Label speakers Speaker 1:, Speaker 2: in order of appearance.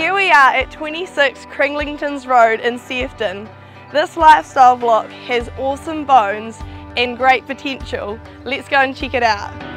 Speaker 1: Here we are at 26 Criglingtons Road in Sefton. This lifestyle block has awesome bones and great potential. Let's go and check it out.